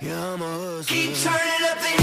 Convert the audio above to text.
yeah, I'm a hustler. Keep turning up the heat.